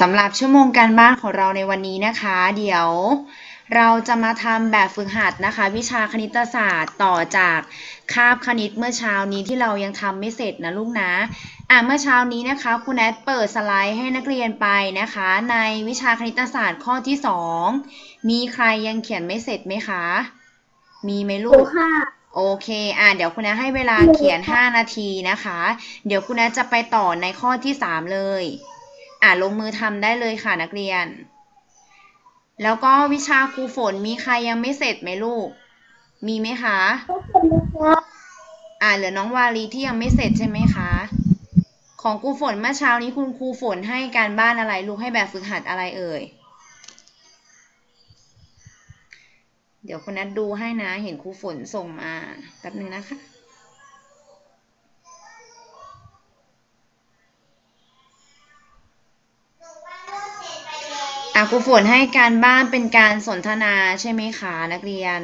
สำหรับชั่วโมงการบ้านของเราในวันนี้นะคะ เดี๋ยวเราจะมาทำแบบฝึกหัดนะคะ วิชาคณิตศาสตร์ต่อจากคาบคณิตเมื่อเช้านี้ที่เรายังทำไม่เสร็จนะลูกนะอะเมื่อเช้านี้นะคะคุณแอดเปิดสไลด์ให้นักเรียนไปนะคะ ในวิชาคณิตศาสตร์ข้อที่ 2 มีใครยังเขียนไม่เสร็จไหมคะ มีไหมลูถูกกค่ะโอเค อะ เดี๋ยวคุณนะให้เวลาเขียน 5 นาทีนะคะ เดี๋ยวคุณนะจะไปต่อในข้อที่ 3 เลย อะลงมือทำได้เลยค่ะนักเรียน แล้วก็วิชาครูฝนมีใครยังไม่เสร็จไหมลูก มีไหมคะอะเหลือน้องวาลีที่ยังไม่เสร็จใช่ไหมคะ ของครูฝนเมื่อเช้านี้คุณครูฝนให้การบ้านอะไรลูกให้แบบฝึกหัดอะไรเอ่ย เดี๋ยวคุณนัดดูให้นะ เห็นครูฝนส่งมาแป๊บนึงนะคะ อะครูฝนให้การบ้านเป็นการสนทนาใช่ไหมคะนักเรียน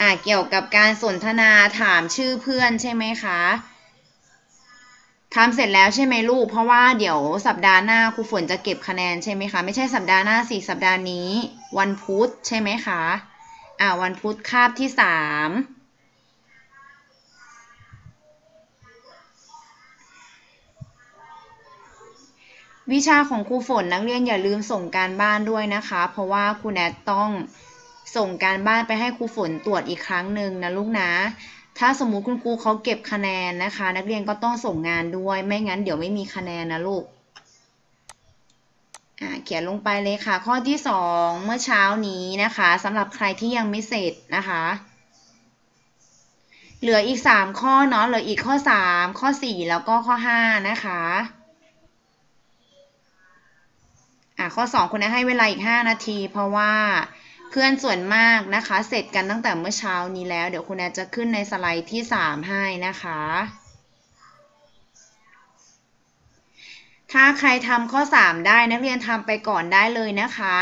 อะเกี่ยวกับการสนทนาถามชื่อเพื่อนใช่ไหมคะทำเสร็จแล้วใช่ไหมลูก เพราะว่าเดี๋ยวสัปดาห์หน้าครูฝนจะเก็บคะแนนใช่ไหมคะ ไม่ใช่สัปดาห์หน้าสี่สัปดาห์นี้ วันพุธใช่ไหมคะ อะวันพุธคาบที่สาม วิชาของครูฝนนักเรียนอย่าลืมส่งการบ้านด้วยนะคะ เพราะว่าครูแนทต้องส่งการบ้านไปให้ครูฝนตรวจอีกครั้งหนึ่งนะลูกนะ ถ้าสมมุติคุณครูเขาเก็บคะแนนนะคะ นักเรียนก็ต้องส่งงานด้วย ไม่งั้นเดี๋ยวไม่มีคะแนนนะลูกอ่าเขียนลงไปเลยค่ะ ข้อที่สองเมื่อเช้านี้นะคะสำหรับใครที่ยังไม่เสร็จนะคะ เหลืออีกสามข้อเนาะเหลืออีกข้อสามข้อสี่แล้วก็ข้อห้านะคะ อะข้อ 2 คุณนให้เวลาอีก 5 นาที เพราะว่าเพื่อนส่วนมากนะคะ เสร็จกันตั้งแต่เมื่อเช้านี้แล้ว เดี๋ยวคุณแอจะขึ้นในสไลด์ที่ 3 ให้นะคะ ถ้าใครทำข้อ 3 ได้นักเรียนทำไปก่อนได้เลยนะคะ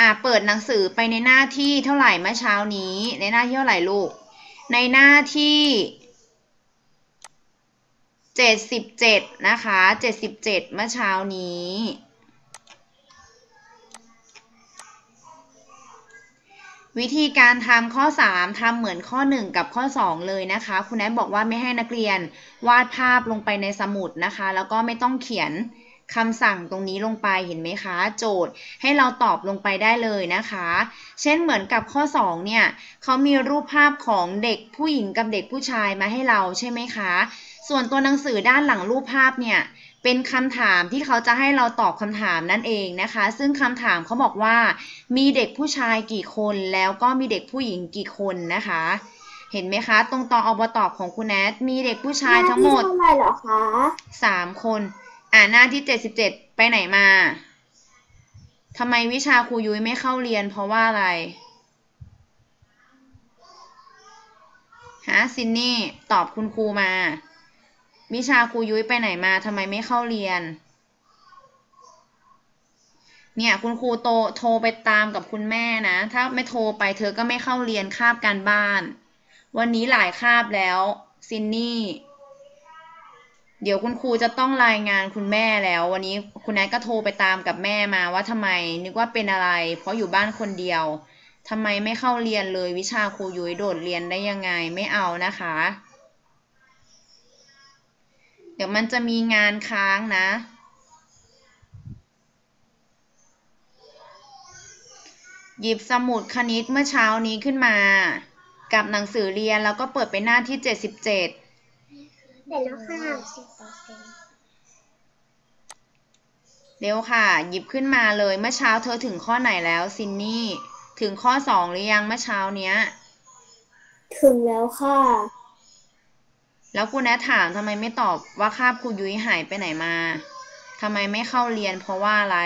อะเปิดหนังสือไปในหน้าที่เท่าไหร่เมื่อเช้านี้ ในหน้าที่เท่าไหร่ลูก ในหน้าที่77นะคะ77เมื่อเช้านี้ วิธีการทำข้อ 3ทำเหมือนข้อ 1 กับข้อ 2 เลยนะคะ คุณแอทบอกว่าไม่ให้นักเรียนวาดภาพลงไปในสมุดนะคะ แล้วก็ไม่ต้องเขียนคำสั่งตรงนี้ลงไปเห็นไหมคะ โจทย์ให้เราตอบลงไปได้เลยนะคะ เช่นเหมือนกับข้อ 2 เนี่ยเขามีรูปภาพของเด็กผู้หญิงกับเด็กผู้ชายมาให้เราใช่ไหมคะ ส่วนตัวหนังสือด้านหลังรูปภาพเนี่ย เป็นคำถามที่เขาจะให้เราตอบคำถามนั่นเองนะคะ ซึ่งคำถามเขาบอกว่า มีเด็กผู้ชายกี่คนแล้วก็มีเด็กผู้หญิงกี่คนนะคะ เห็นไหมคะ ตรงตออบตอบของคุณแนทมีเด็กผู้ชายทั้งหมดน้าที่เท่าไหร่เหรอคะสามคน อ่าหน้าที่เจ็ดสิบเจ็ดไปไหนมาทำไมวิชาครูยุ้ยไม่เข้าเรียนเพราะว่าอะไรฮะซินนี่ตอบคุณครูมา วิชาครูยุ้ยไปไหนมาทำไมไม่เข้าเรียน เนี่ยคุณครูโตโทรไปตามกับคุณแม่นะ ถ้าไม่โทรไปเธอก็ไม่เข้าเรียนคาบการบ้าน วันนี้หลายคาบแล้วซินนี่ เดี๋ยวคุณครูจะต้องรายงานคุณแม่แล้ว วันนี้คุณแอนก็โทรไปตามกับแม่มาว่าทำไม นึกว่าเป็นอะไร เพราะอยู่บ้านคนเดียวทำไมไม่เข้าเรียนเลยวิชาครูยุ้ยโดดเรียนได้ยังไงไม่เอานะคะ ดี๋ยวมันจะมีงานค้างนะ หยิบสมุดคณิตเมื่อเช้านี้ขึ้นมา กับหนังสือเรียนแล้วก็เปิดไปหน้าที่77เสร็จแล้วค่ะเร็วค่ะ หยิบขึ้นมาเลยเมื่อเช้าเธอถึงข้อไหนแล้วซินนี่ ถึงข้อสองหรือยังเมื่อเช้าเนี้ย ถึงแล้วค่ะ แล้วคุณแอทถามทำไมไม่ตอบว่าคาบครูยุ้ยหายไปไหนมาทำไมไม่เข้าเรียนเพราะว่าอะไร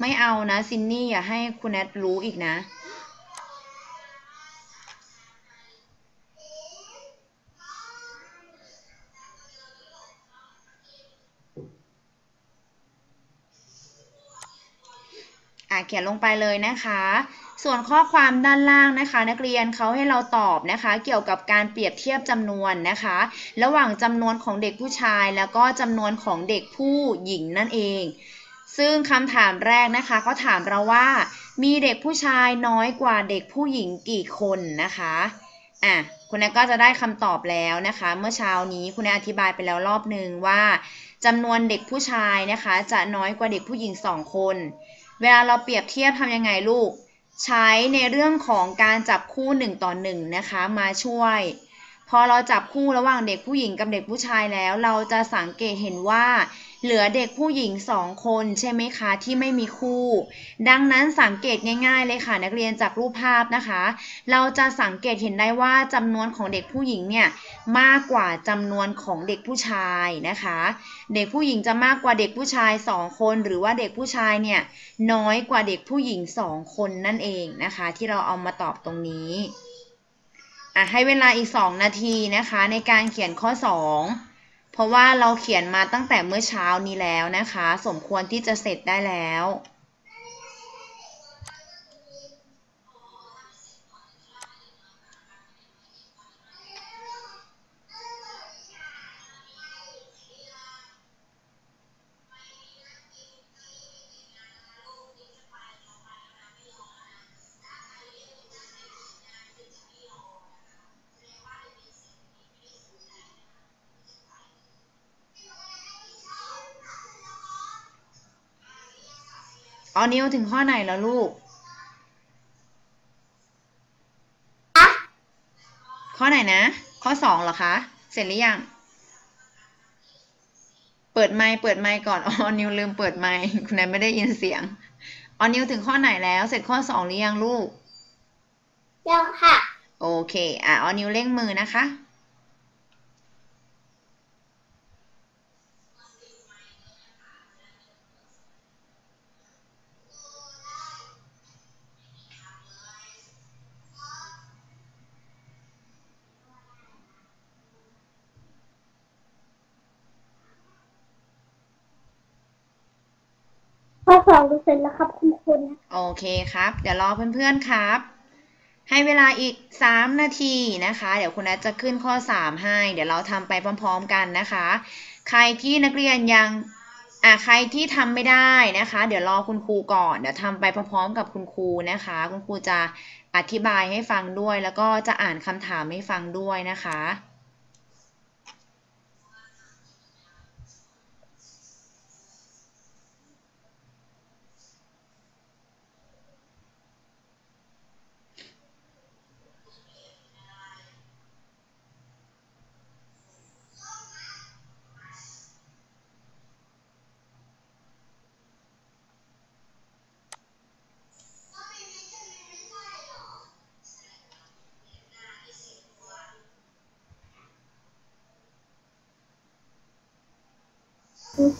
ไม่เอานะซินนี่อย่าให้คุณแอทรู้อีกนะ อะเขียนลงไปเลยนะคะ ส่วนข้อความด้านล่างนะคะ นักเรียนเขาให้เราตอบนะคะ เกี่ยวกับการเปรียบเทียบจำนวนนะคะ ระหว่างจำนวนของเด็กผู้ชาย แล้วก็จำนวนของเด็กผู้หญิงนั่นเอง ซึ่งคำถามแรกนะคะเขาถามเราว่า มีเด็กผู้ชายน้อยกว่าเด็กผู้หญิงกี่คนนะคะอะคุณแนทก็จะได้คำตอบแล้วนะคะ เมื่อเช้านี้คุณแนทอธิบายไปแล้วรอบหนึ่งว่าจำนวนเด็กผู้ชายนะคะ จะน้อยกว่าเด็กผู้หญิงสองคน เวลาเราเปรียบเทียบทำยังไงลูก ใช้ในเรื่องของการจับคู่หนึ่งต่อหนึ่งนะคะ มาช่วย พอเราจับคู่ระหว่างเด็กผู้หญิงกับเด็กผู้ชายแล้ว เราจะสังเกตเห็นว่า เหลือเด็กผู้หญิงสองคนใช่ไหมคะที่ไม่มีคู่ ดังนั้นสังเกตง่าย ๆ เลยค่ะ นักเรียนจากรูปภาพนะคะ เราจะสังเกตเห็นได้ว่าจำนวนของเด็กผู้หญิงเนี่ยมากกว่าจำนวนของเด็กผู้ชายนะคะ เด็กผู้หญิงจะมากกว่าเด็กผู้ชายสองคน หรือว่าเด็กผู้ชายเนี่ยน้อยกว่าเด็กผู้หญิงสองคนนั่นเองนะคะ ที่เราเอามาตอบตรงนี้อะให้เวลาอีก 2 นาทีนะคะ ในการเขียนข้อ 2 เพราะว่าเราเขียนมาตั้งแต่เมื่อเช้านี้แล้วนะคะ สมควรที่จะเสร็จได้แล้ว เอานิ้วถึงข้อไหนแล้วลูก ข้อไหนนะ ข้อสองเหรอคะ เสร็จหรือยัง เปิดไมค์เปิดไมค์ก่อนอ๋อนิวลืมเปิดไมค์คุณนายไม่ได้ยินเสียงอ๋อนิวถึงข้อไหนแล้ว เสร็จข้อสองหรือยังลูก ยังค่ะ โอเค อะเอานิ้วเร่งมือนะคะ ข้อสองดูเสร็จแล้วครับคุณคุณ โอ เคครับ เดี๋ยวรอเพื่อนๆครับ ให้เวลาอีก 3 นาทีนะคะ เดี๋ยวคุณนัทจะขึ้นข้อ 3 ให้ เดี๋ยวเราทำไปพร้อมๆกันนะคะ ใครที่นักเรียนยังอะใครที่ทำไม่ได้นะคะ เดี๋ยวรอคุณครูก่อน เดี๋ยวทำไปพร้อมๆกับคุณครูนะคะ คุณครูจะอธิบายให้ฟังด้วย แล้วก็จะอ่านคำถามให้ฟังด้วยนะคะ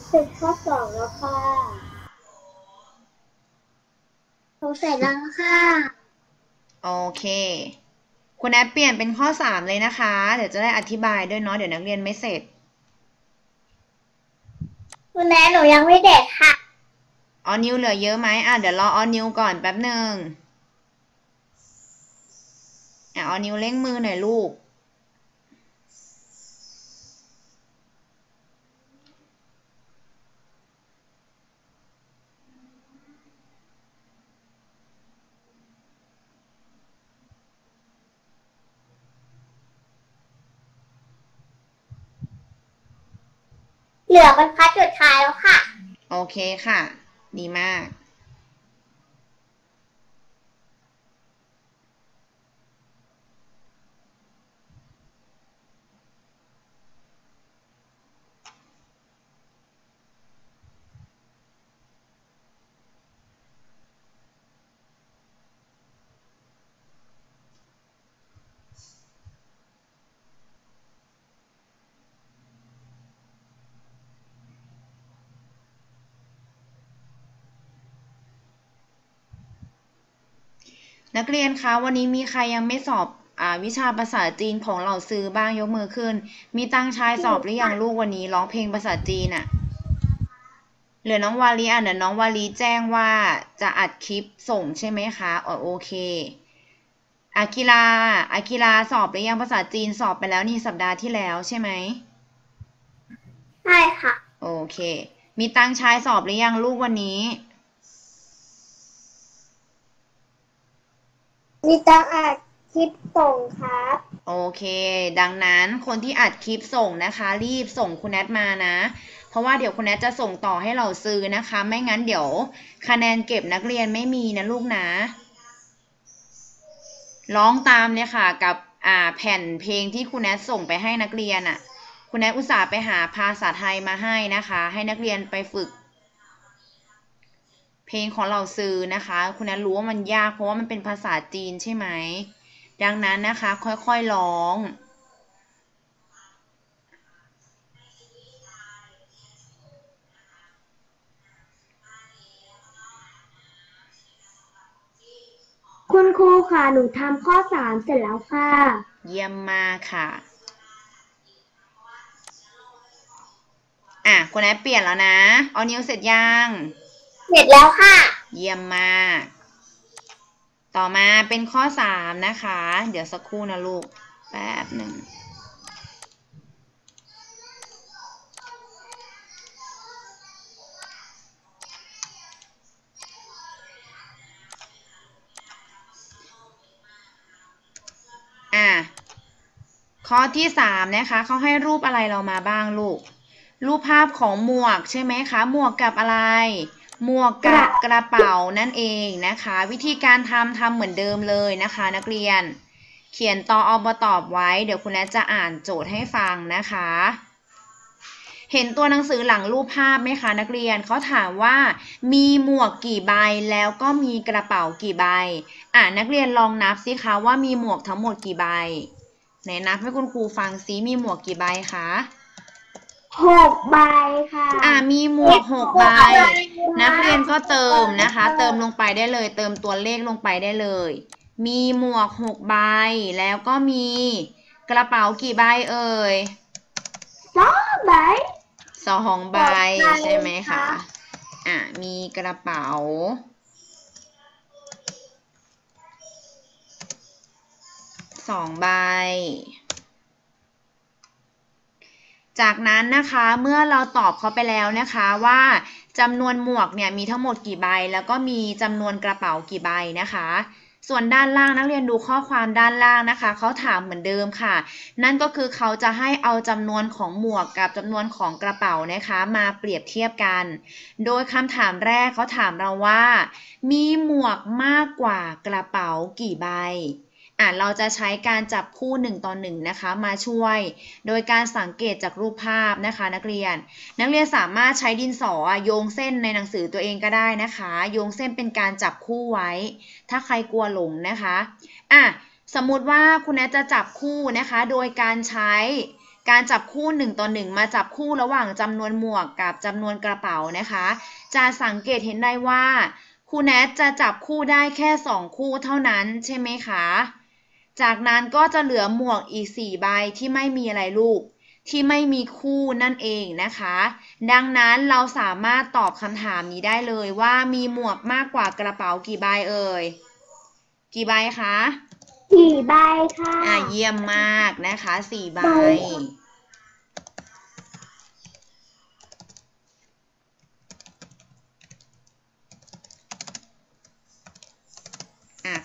เสร็จข้ อสองแล้วค่ะเราเสร็จแล้วค่ะ โอเค คุณแอปเปลี่ยนเป็นข้อ3เลยนะคะ เดี๋ยวจะได้อธิบายด้วยเนาะ เดี๋ยวนักเรียนไม่เสร็จ คุณแม่หนูยังไม่เสร็จค่ะ ออนิวเหลือเยอะไหมอะ เดี๋ยวรอออนิวก่อนแป๊บหนึ่งอะออนิวเร่งมือหน่อยลูก เหลือบรรพัดสุดท้ายแล้วค่ะ โอเคค่ะ ดีมาก นักเรียนคะวันนี้มีใครยังไม่สอบอ่าวิชาภาษาจีนของเราซื้อบ้างยกมือขึ้น มีตังชายสอบหรือยังลูกวันนี้ร้องเพลงภาษาจีนอะเหลือน้องวาลีอะเดี๋ยวน้องวาลีแจ้งว่าจะอัดคลิปส่งใช่ไหมคะอ๋อโอเคอากิราอากิราสอบหรือยังภาษาจีนสอบไปแล้วนี่สัปดาห์ที่แล้วใช่ไหมใช่ค่ะ โอเค มีตังค์ชายสอบหรือยังลูกวันนี้ มีตังอัดคลิปส่งครับ โอเค ดังนั้นคนที่อัดคลิปส่งนะคะ รีบส่งคุณแนทมานะ เพราะว่าเดี๋ยวคุณแนทจะส่งต่อให้เราซื้อนะคะ ไม่งั้นเดี๋ยว คะแนนเก็บนักเรียนไม่มีนะลูกนะร้องตามเนี่ยค่ะกับอ่าแผ่นเพลงที่คุณแนทส่งไปให้นักเรียนอะ่ะ คุณแนทอุตส่าห์ไปหาภาษาไทยมาให้นะคะ ให้นักเรียนไปฝึก เพลงของเราซื้อนะคะ คุณแนทรู้ว่ามันยากเพราะว่ามันเป็นภาษาจีนใช่ไหม ดังนั้นนะคะ ค่อยๆร้อง คุณครูค่ะหนูทำข้อสามเสร็จแล้วค่ะ เยี่ยมมากค่ะ อะคุณแอปเปลี่ยนแล้วนะ เอานิ้วเสร็จยัง เสร็จแล้วค่ะ เยี่ยมมาก ต่อมาเป็นข้อสามนะคะ เดี๋ยวสักครู่นะลูก แป๊บหนึ่ง อะ ข้อที่สามนะคะ เขาให้รูปอะไรเรามาบ้างลูก รูปภาพของหมวกใช่ไหมคะ หมวกกับอะไร หมวกกับกระเป๋านั่นเองนะคะ วิธีการทำทำเหมือนเดิมเลยนะคะ นักเรียน เขียนตออบตอบไว้ เดี๋ยวคุณแนทจะอ่านโจทย์ให้ฟังนะคะ เห็นตัวหนังสือหลังรูปภาพไหมคะ นักเรียนเขาถามว่า มีหมวกกี่ใบแล้วก็มีกระเป๋ากี่ใบ อ่านักเรียนลองนับสิคะว่ามีหมวกทั้งหมดกี่ใบไหนนับให้คุณครูฟังซิมีหมวกกี่ใบคะ หกใบค่ะ อ่ามีหมวกหกใบนักเรียนก็เติมนะคะ เติมลงไปได้เลย เติมตัวเลขลงไปได้เลย มีหมวกหกใบ แล้วก็มีกระเป๋ากี่ใบเอ่ยสองใบสองใบสองใบใช่ไหมคะค่ะอะมีกระเป๋า สองใบ จากนั้นนะคะเมื่อเราตอบเขาไปแล้วนะคะว่าจำนวนหมวกเนี่ยมีทั้งหมดกี่ใบ แล้วก็มีจำนวนกระเป๋ากี่ใบนะคะ ส่วนด้านล่างนักเรียนดูข้อความด้านล่างนะคะเขาถามเหมือนเดิมค่ะ นั่นก็คือเขาจะให้เอาจำนวนของหมวกกับจำนวนของกระเป๋านะคะ มาเปรียบเทียบกัน โดยคำถามแรกเขาถามเราว่า มีหมวกมากกว่ากระเป๋ากี่ใบ อะเราจะใช้การจับคู่หนึ่งต่อหนึ่งนะคะมาช่วย โดยการสังเกตจากรูปภาพนะคะ นักเรียน นักเรียนสามารถใช้ดินสอโยงเส้นในหนังสือตัวเองก็ได้นะคะ โยงเส้นเป็นการจับคู่ไว้ ถ้าใครกลัวหลงนะคะอะสมมุติว่าคุณแอทจะจับคู่นะคะ โดยการใช้การจับคู่หนึ่งต่อหนึ่งมาจับคู่ระหว่างจำนวนหมวกกับจำนวนกระเป๋านะคะ จะสังเกตเห็นได้ว่าคุณแอทจะจับคู่ได้แค่สองคู่เท่านั้นใช่ไหมคะ จากนั้นก็จะเหลือหมวกอีก 4 ใบที่ไม่มีอะไรลูก ที่ไม่มีคู่นั่นเองนะคะ ดังนั้นเราสามารถตอบคำถามนี้ได้เลยว่ามีหมวกมากกว่ากระเป๋ากี่ใบเอ่ย กี่ใบคะสี่ใบค่ะ อ่าเยี่ยมมากนะคะสี่ใบ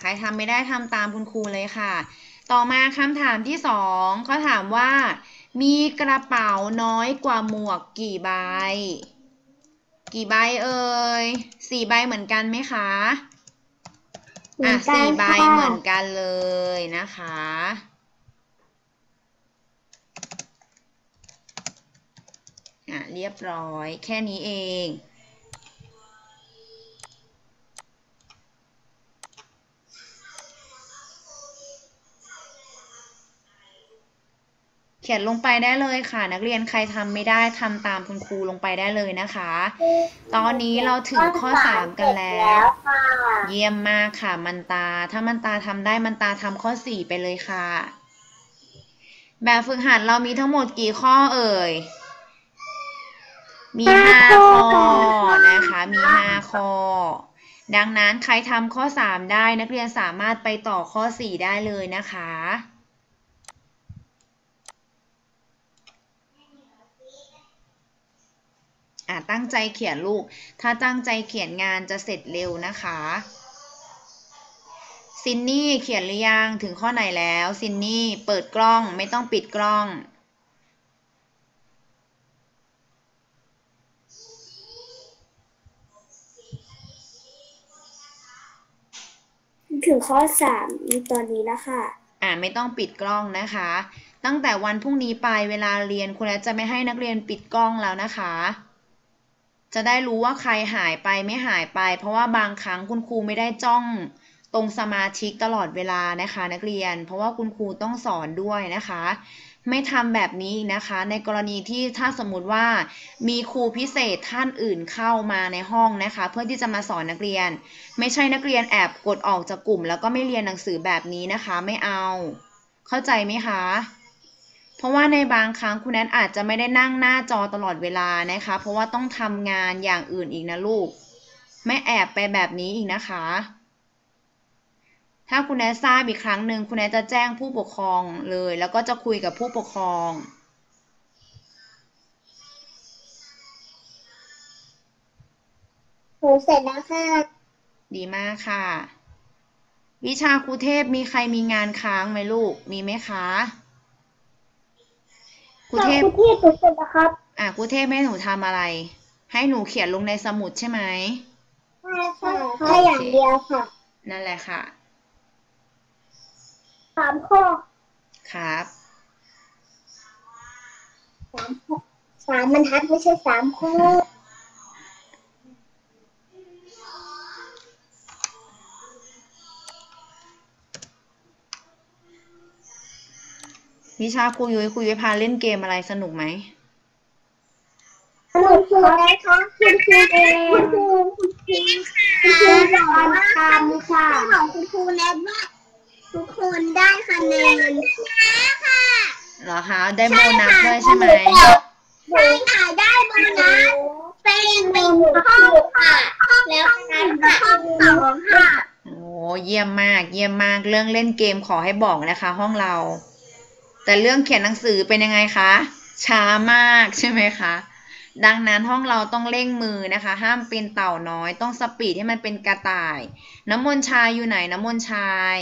ใบอ่าใครทำไม่ได้ทำตามคุณครูเลยค่ะ ต่อมาคำถามที่สองเขาถามว่า มีกระเป๋าน้อยกว่าหมวกกี่ใบ กี่ใบเอ่ยสี่ใบเหมือนกันไหมคะเหมือะอนกันสี่ใบค่ะเหมือนกันเลยนะคะอะเรียบร้อยแค่นี้เอง เขียนลงไปได้เลยค่ะ นักเรียนใครทำไม่ได้ทำตามคุณครูลงไปได้เลยนะคะ ตอนนี้เราถึงข้อสามกันแล้วค่ะเยี่ยมมากค่ะมันตา ถ้ามันตาทำได้มันตาทำข้อสี่ไปเลยค่ะ แบบฝึกหัดเรามีทั้งหมดกี่ข้อเอ่ย มีห้าข้อนะคะ มีห้าข้อ ดังนั้นใครทำข้อสามได้นักเรียนสามารถไปต่อข้อสี่ได้เลยนะคะ อะตั้งใจเขียนลูก ถ้าตั้งใจเขียนงานจะเสร็จเร็วนะคะซินนี่เขียนหรือยังถึงข้อไหนแล้วซินนี่เปิดกล้องไม่ต้องปิดกล้อง ถึงข้อสามตอนนี้แล้วค่ะอ่าไม่ต้องปิดกล้องนะคะ ตั้งแต่วันพรุ่งนี้ไปเวลาเรียนคุณแอจะไม่ให้นักเรียนปิดกล้องแล้วนะคะ จะได้รู้ว่าใครหายไปไม่หายไป เพราะว่าบางครั้งคุณครูไม่ได้จ้องตรงสมาชิกตลอดเวลานะคะ นักเรียน เพราะว่าคุณครูต้องสอนด้วยนะคะ ไม่ทำแบบนี้นะคะ ในกรณีที่ถ้าสมมุติว่ามีครูพิเศษท่านอื่นเข้ามาในห้องนะคะ เพื่อที่จะมาสอนนักเรียน ไม่ใช่นักเรียนแอบกดออกจากกลุ่ม แล้วก็ไม่เรียนหนังสือแบบนี้นะคะ ไม่เอา เข้าใจไหมคะ เพราะว่าในบางครั้งคุณแอนอาจจะไม่ได้นั่งหน้าจอตลอดเวลานะคะ เพราะว่าต้องทำงานอย่างอื่นอีกนะลูก ไม่แอบไปแบบนี้อีกนะคะ ถ้าคุณแอนทราบอีกครั้งหนึ่งคุณแอนจะแจ้งผู้ปกครองเลย แล้วก็จะคุยกับผู้ปกครองหนูเสร็จแล้วค่ะ ดีมากค่ะ วิชาครูเทพมีใครมีงานค้างไหมลูก มีไหมคะ ครูเทพคุณพี่หนูเสร็จแล้วครับ อะครูเทพให้หนูทำอะไร ให้หนูเขียนลงในสมุดใช่ไหมใช่ค่ะแค่อย่างเดียวค่ะ นั่นแหละค่ะสามข้อครับสามข้อสามบรรทัดไม่ใช่สามข้อ วิชาครูยุ้ยครูยุ้ยพาเล่นเกมอะไรสนุกไหมสนุกคืออะไรคะคุณครูเองคุณครูคุณครูคุณครูสอนคำค่ะของคุณครูแนบว่าทุกคนได้คะแนนค่ะเหรอคะได้โบนัสด้วยใช่ไหมใช่ค่ะได้โบนัสเป็นหนึ่งข้อค่ะแล้วนั้นข้อสองค่ะโอ้เยี่ยมมากเยี่ยมมากเรื่องเล่นเกมขอให้บอกนะคะ ห้องเรา แต่เรื่องเขียนหนังสือเป็นยังไงคะ ช้ามากใช่ไหมคะ ดังนั้นห้องเราต้องเร่งมือนะคะ ห้ามเป็นเต่าน้อย ต้องสปีดให้มันเป็นกระต่าย น้ำมนต์ชายอยู่ไหนน้ำมนต์ชาย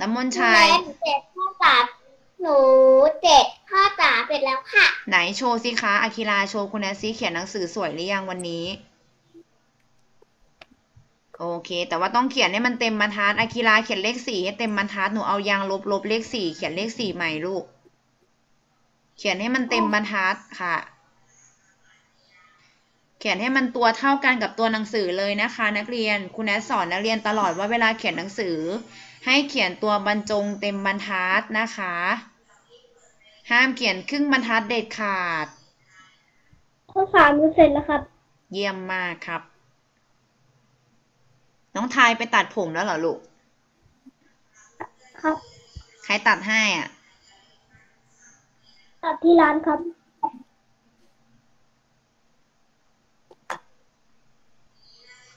น้ำมนต์ชายหนูเจ็ดข้อสามหนูเจ็ดข้อสามเสร็จแล้วค่ะ ไหนโชว์สิคะอาคิราโชว์คุณแอซซี่เขียนหนังสือสวยหรือยังวันนี้ โอเค แต่ว่าต้องเขียนให้มันเต็มบรรทัดอาคิราเขียนเลขสี่ให้เต็มบรรทัดหนูเอายางลบลบเลขสี่เขียนเลขสี่ใหม่ลูก เขียนให้มันเต็มบรรทัดค่ะ เขียนให้มันตัวเท่ากันกับตัวหนังสือเลยนะคะ นักเรียนคุณแอดสอนนักเรียนตลอดว่าเวลาเขียนหนังสือ ให้เขียนตัวบรรจงเต็มบรรทัดนะคะ ห้ามเขียนครึ่งบรรทัดเด็ดขาดข้อสามหนูเสร็จแล้วครับ เยี่ยมมากครับ น้องทายไปตัดผมแล้วเหรอลูก ครับ ใครตัดให้อะ ตัดที่ร้านครับ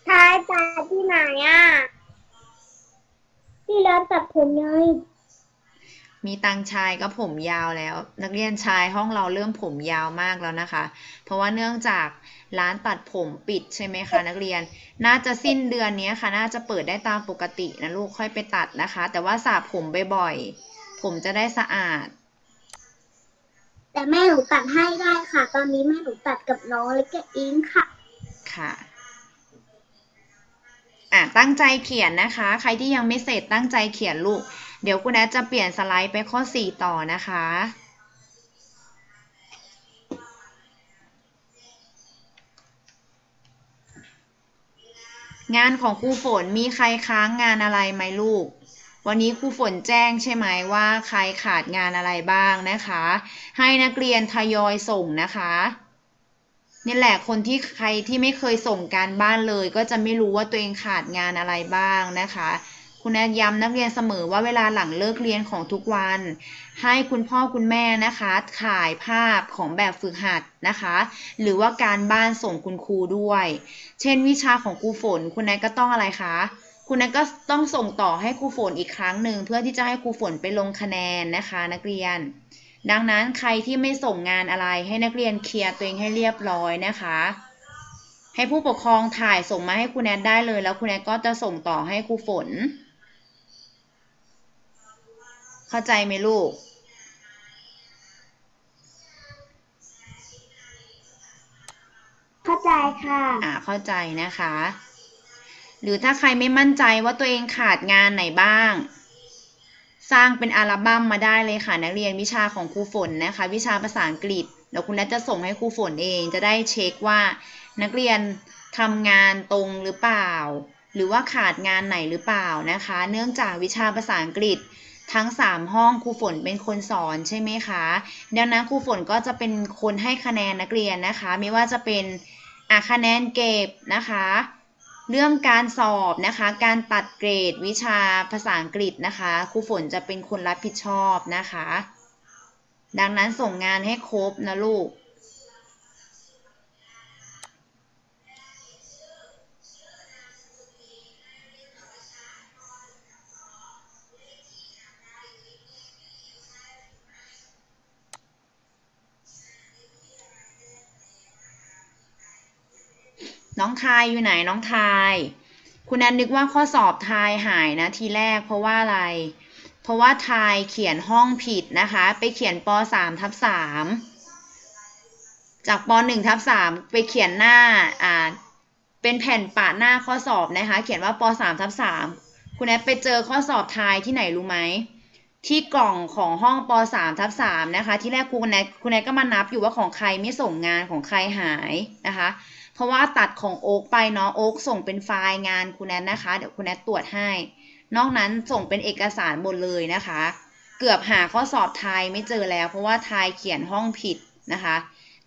ทายตัดที่ไหนอะ ที่ร้านตัดผมไงมีตังชายก็ผมยาวแล้ว นักเรียนชายห้องเราเริ่มผมยาวมากแล้วนะคะ เพราะว่าเนื่องจาก ร้านตัดผมปิดใช่ไหมคะนักเรียน น่าจะสิ้นเดือนนี้ค่ะ น่าจะเปิดได้ตามปกตินะลูกค่อยไปตัดนะคะ แต่ว่าสระผมบ่อยๆ ผมจะได้สะอาด แต่แม่หนูตัดให้ได้ค่ะ ตอนนี้แม่หนูตัดกับน้องเล็กกับอิงค่ะ ค่ะอะตั้งใจเขียนนะคะ ใครที่ยังไม่เสร็จตั้งใจเขียนลูก เดี๋ยวคุณแอดจะเปลี่ยนสไลด์ไปข้อ 4 ต่อนะคะ งานของครูฝนมีใครค้างงานอะไรไหมลูก วันนี้ครูฝนแจ้งใช่ไหมว่าใครขาดงานอะไรบ้างนะคะ ให้นักเรียนทยอยส่งนะคะนี่แหละคนที่ใครที่ไม่เคยส่งการบ้านเลย ก็จะไม่รู้ว่าตัวเองขาดงานอะไรบ้างนะคะ คุณแนย้ำนักเรียนเสมอว่าเวลาหลังเลิกเรียนของทุกวัน ให้คุณพ่อคุณแม่นะคะถ่ายภาพของแบบฝึกหัดนะคะ หรือว่าการบ้านส่งคุณครูด้วย เช่นวิชาของครูฝน คุณแนก็ต้องอะไรคะคุณแนก็ต้องส่งต่อให้ครูฝนอีกครั้งหนึ่งเพื่อที่จะให้ครูฝนไปลงคะแนนนะคะ นักเรียน ดังนั้นใครที่ไม่ส่งงานอะไรให้นักเรียนเคลียร์ตัวเองให้เรียบร้อยนะคะ ให้ผู้ปกครองถ่ายส่งมาให้คุณแอนได้เลย แล้วคุณแอนก็จะส่งต่อให้ครูฝน เข้าใจไหมลูก เข้าใจค่ะ อ่า เข้าใจนะคะ หรือถ้าใครไม่มั่นใจว่าตัวเองขาดงานไหนบ้าง สร้างเป็นอัลบั้มมาได้เลยค่ะ นักเรียนวิชาของครูฝนนะคะ วิชาภาษาอังกฤษเดี๋ยวคุณนัทจะส่งให้ครูฝนเองจะได้เช็คว่า นักเรียนทำงานตรงหรือเปล่า หรือว่าขาดงานไหนหรือเปล่านะคะ เนื่องจากวิชาภาษาอังกฤษ ทั้ง 3 ห้องครูฝนเป็นคนสอนใช่ไหมคะ ดังนั้นครูฝนก็จะเป็นคนให้คะแนนนักเรียนนะคะ ไม่ว่าจะเป็นอะคะแนนเก็บนะคะ เรื่องการสอบนะคะ การตัดเกรดวิชาภาษาอังกฤษนะคะครูฝนจะเป็นคนรับผิดชอบนะคะ ดังนั้นส่งงานให้ครบนะลูก น้องทายอยู่ไหนน้องทาย คุณแอนนึกว่าข้อสอบทายหายนะทีแรกเพราะว่าอะไร เพราะว่าทายเขียนห้องผิดนะคะ ไปเขียนป .3 ทับ3จากป .1 ทับ3ไปเขียนหน้าอ่าเป็นแผ่นปะหน้าข้อสอบนะคะ เขียนว่าป .3 ทับ3คุณแอนไปเจอข้อสอบทายที่ไหนรู้ไหมที่กล่องของห้องป .3 ทับ3นะคะ ที่แรกครูคุณแอนคุณแอนก็มานับอยู่ว่าของใครไม่ส่งงานของใครหายนะคะ เพราะว่าตัดของโอ๊กไปเนาะโอ๊กส่งเป็นไฟล์งานคุณแนทนะคะ เดี๋ยวคุณแนทตรวจให้ นอกนั้นส่งเป็นเอกสารหมดเลยนะคะ เกือบหาข้อสอบไทยไม่เจอแล้ว เพราะว่าไทยเขียนห้องผิดนะคะ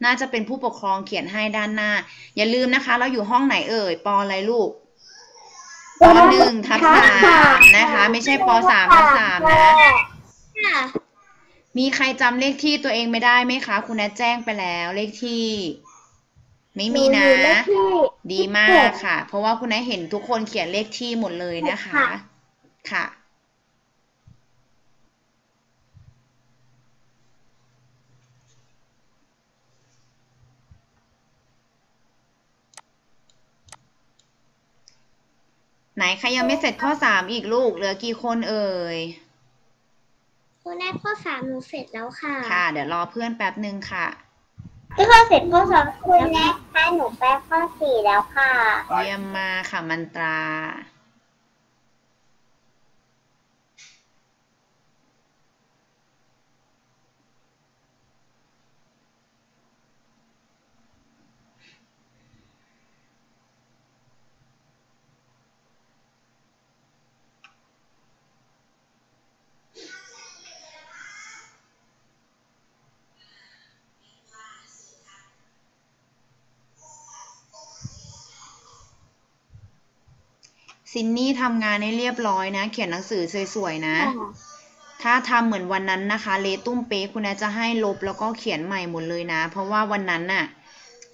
น่าจะเป็นผู้ปกครองเขียนให้ด้านหน้า อย่าลืมนะคะ เราอยู่ห้องไหนเอ่ยปอะไรลูกปหนึ่งทับสามนะคะ ไม่ใช่ปสามทับสามนะค่ะมีใครจำเลขที่ตัวเองไม่ได้ไหมคะ คุณแนทแจ้งไปแล้วเลขที่ ไม่มีนะหอยู่เลขที่ดีมากค่ะ เพราะว่าคุณนายเห็นทุกคนเขียนเลขที่หมดเลยนะคะ ค่ะค่ะไหนใครยังไม่เสร็จข้อสามอีกลูก เหลือกี่คนเอ่ยคุณแม่ข้อสามหนูเสร็จแล้วค่ะ ค่ะ เดี๋ยวรอเพื่อนแป๊บหนึ่งค่ะ ก็ข้อเสร็จข้อสองคุณแม่ให้หนูแป้ข้อสี่แล้วค่ะ เยี่ยมมากค่ะมันตรา ซินนี่ทำงานให้เรียบร้อยนะ เขียนหนังสือสวยๆนะ ถ้าทำเหมือนวันนั้นนะคะ เลตุ้มเป๊กคุณแอจะให้ลบแล้วก็เขียนใหม่หมดเลยนะ เพราะว่าวันนั้นน่ะ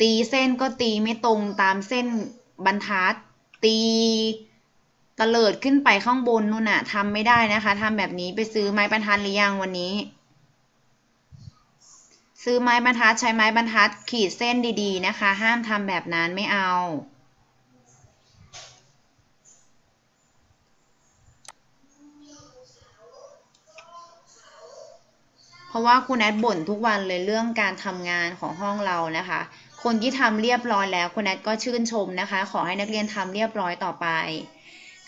ตีเส้นก็ตีไม่ตรงตามเส้นบรรทัด ตีตะเลิดขึ้นไปข้างบนนู่นน่ะทำไม่ได้นะคะทำแบบนี้ไปซื้อไม้บรรทัดหรือยังวันนี้ ซื้อไม้บรรทัดใช้ไม้บรรทัดขีดเส้นดีๆนะคะ ห้ามทำแบบนั้นไม่เอา เพราะว่าคุณแอดบ่นทุกวันเลยเรื่องการทำงานของห้องเรานะคะ คนที่ทำเรียบร้อยแล้วคุณแอดก็ชื่นชมนะคะ ขอให้นักเรียนทำเรียบร้อยต่อไป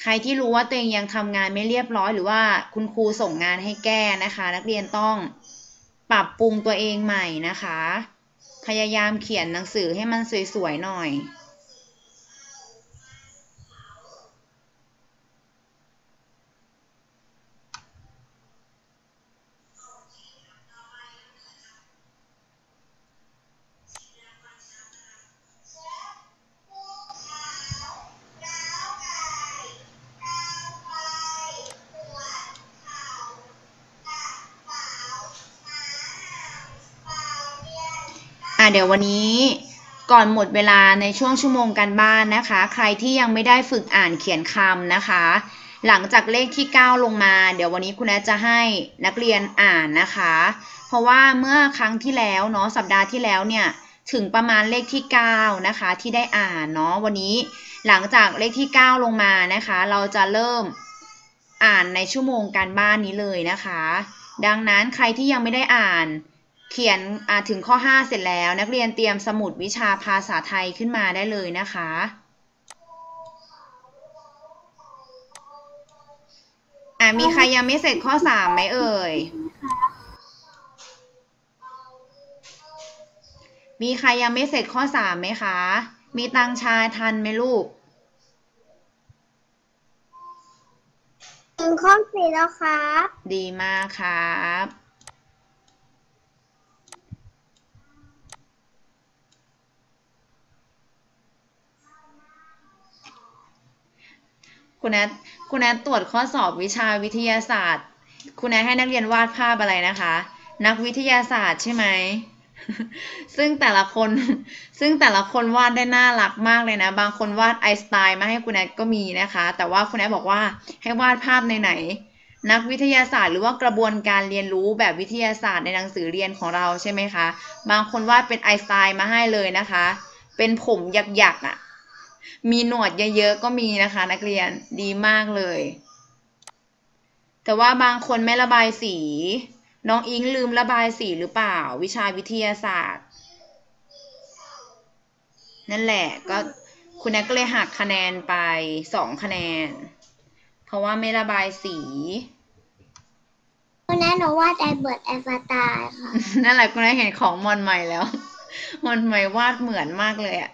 ใครที่รู้ว่าตัวเองยังทำงานไม่เรียบร้อย หรือว่าคุณครูส่งงานให้แก้นะคะ นักเรียนต้องปรับปรุงตัวเองใหม่นะคะ พยายามเขียนหนังสือให้มันสวยๆหน่อย เดี๋ยววันนี้ก่อนหมดเวลาในช่วงชั่วโมงการบ้านนะคะ ใครที่ยังไม่ได้ฝึกอ่านเขียนคำนะคะ หลังจากเลขที่ 9 ลงมา เดี๋ยววันนี้คุณแอจะให้นักเรียนอ่านนะคะ เพราะว่าเมื่อครั้งที่แล้วเนาะสัปดาห์ที่แล้วเนี่ยถึงประมาณเลขที่ 9 นะคะ ที่ได้อ่านเนาะวันนี้หลังจากเลขที่ 9 ลงมานะคะ เราจะเริ่มอ่านในชั่วโมงการบ้านนี้เลยนะคะ ดังนั้นใครที่ยังไม่ได้อ่าน เขียนอ่าถึงข้อ 5 เสร็จแล้ว นักเรียนเตรียมสมุดวิชาภาษาไทยขึ้นมาได้เลยนะคะ อะมีใครยังไม่เสร็จข้อ 3 ไหมเอ่ย มีใครยังไม่เสร็จข้อ 3 ไหมคะ มีตังชายทันไหมลูกถึงข้อสี่แล้วครับ ดีมากครับ คุณแอดคุณแอดตรวจข้อสอบวิชาวิทยาศาสตร์ คุณแอดให้นักเรียนวาดภาพอะไรนะคะ นักวิทยาศาสตร์ใช่ไหมซึ่งแต่ละคน ซึ่งแต่ละคนวาดได้น่ารักมากเลยนะ บางคนวาดไอสไตน์มาให้คุณแอดก็มีนะคะ แต่ว่าคุณแอดบอกว่าให้วาดภาพในไหน นักวิทยาศาสตร์หรือว่ากระบวนการเรียนรู้แบบวิทยาศาสตร์ในหนังสือเรียนของเราใช่ไหมคะ บางคนวาดเป็นไอสไตน์มาให้เลยนะคะ เป็นผมหยักๆอะ่ะ มีหนวดเยอะๆก็มีนะคะ นักเรียนดีมากเลย แต่ว่าบางคนไม่ระบายสี น้องอิงลืมระบายสีหรือเปล่า วิชาวิทยาศาสตร์ นั่นแหละก็คุณแนทก็เลยหักคะแนนไปสองคะแนน เพราะว่าไม่ระบายสีวันนั้นหนูวาดไอเบิร์ดไอฟาตายค่ะ นั่นแหละคุณแนทเห็นของมอนใหม่แล้ว มอนใหม่วาดเหมือนมากเลยอะ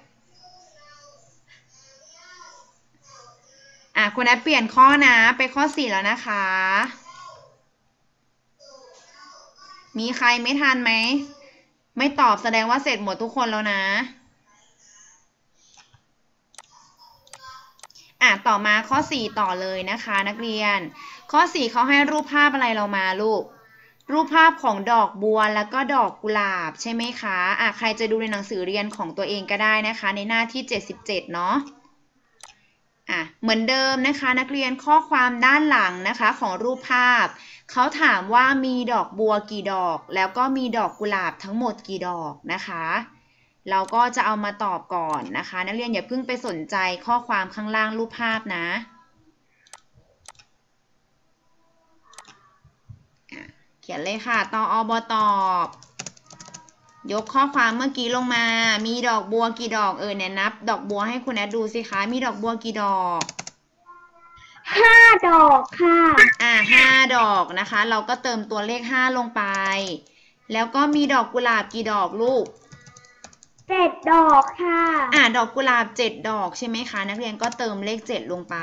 อะคุณแนทเปลี่ยนข้อนะไปข้อสี่แล้วนะคะ มีใครไม่ทันไหม ไม่ตอบแสดงว่าเสร็จหมดทุกคนแล้วนะ อะต่อมาข้อ4ต่อเลยนะคะ นักเรียน ข้อ4เขาให้รูปภาพอะไรเรามาลูก รูปภาพของดอกบัวแล้วก็ดอกกุหลาบใช่ไหมคะ อะใครจะดูในหนังสือเรียนของตัวเองก็ได้นะคะ ในหน้าที่ 77 เนาะ อะเหมือนเดิมนะคะนักเรียนข้อความด้านหลังนะคะของรูปภาพ เขาถามว่ามีดอกบัวกี่ดอก แล้วก็มีดอกกุหลาบทั้งหมดกี่ดอกนะคะ เราก็จะเอามาตอบก่อนนะคะ นักเรียนอย่าเพิ่งไปสนใจข้อความข้างล่างรูปภาพนะเขียนเลยค่ะตออบตอบ ยกข้อความเมื่อกี้ลงมา มีดอกบัวกี่ดอกเออเนี่ยนับ ดอกบัวให้คุณแอดดูสิคะ มีดอกบัวกี่ดอก ห้าดอกค่ะ อ่าห้าดอกนะคะ เราก็เติมตัวเลขห้าลงไป แล้วก็มีดอกกุหลาบกี่ดอกลูกเจ็ดดอกค่ะ อ่าดอกกุหลาบเจ็ดดอกใช่ไหมคะ นักเรียนก็เติมเลขเจ็ดลงไป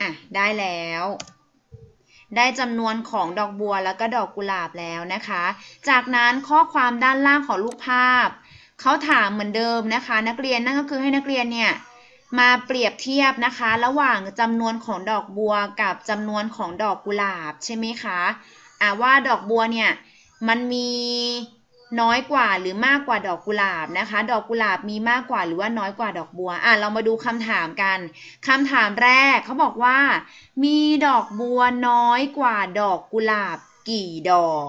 อะได้แล้ว ได้จำนวนของดอกบัวแล้วก็ดอกกุหลาบแล้วนะคะ จากนั้นข้อความด้านล่างของรูปภาพ เขาถามเหมือนเดิมนะคะ นักเรียนนั่นก็คือให้นักเรียนเนี่ยมาเปรียบเทียบนะคะ ระหว่างจำนวนของดอกบัวกับจำนวนของดอกกุหลาบใช่ไหมคะอ่าว่าดอกบัวเนี่ยมันมี น้อยกว่าหรือมากกว่าดอกกุหลาบนะคะ ดอกกุหลาบมีมากกว่าหรือว่าน้อยกว่าดอกบัว อะเรามาดูคำถามกันคำถามแรกเขาบอกว่า มีดอกบัวน้อยกว่าดอกกุหลาบกี่ดอก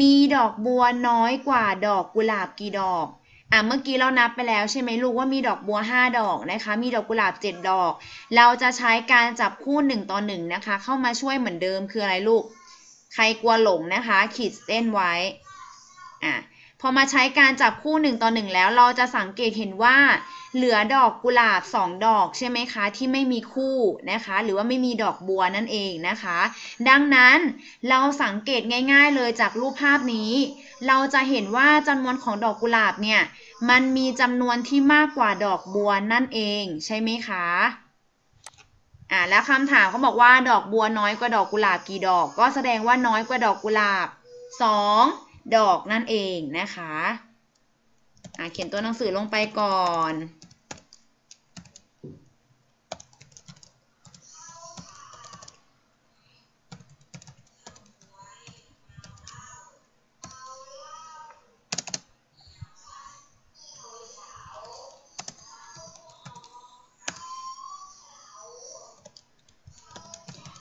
มีดอกบัวน้อยกว่าดอกกุหลาบกี่ดอกอะเมื่อกี้เรานับไปแล้วใช่ไหมลูกว่ามีดอกบัว 5 ดอกนะคะ มีดอกกุหลาบ 7 ดอก เราจะใช้การจับคู่ 1 ต่อ 1 นะคะ เข้ามาช่วยเหมือนเดิมคืออะไรลูก ใครกลัวหลงนะคะ ขีดเส้นไว้ อะพอมาใช้การจับคู่ 1 ต่อ 1 แล้วเราจะสังเกตเห็นว่า เหลือดอกกุหลาบ 2 ดอกใช่ไหมคะ ที่ไม่มีคู่นะคะ หรือว่าไม่มีดอกบัวนั่นเองนะคะ ดังนั้นเราสังเกตง่าย ๆ เลยจากรูปภาพนี้ เราจะเห็นว่าจำนวนของดอกกุหลาบเนี่ยมันมีจำนวนที่มากกว่าดอกบัวนั่นเองใช่ไหมคะอ่าแล้วคำถามเขาบอกว่าดอกบัวน้อยกว่าดอกกุหลาบกี่ดอก ก็แสดงว่าน้อยกว่าดอกกุหลาบสอง ดอกนั่นเองนะคะอ่าเขียนตัวหนังสือลงไปก่อน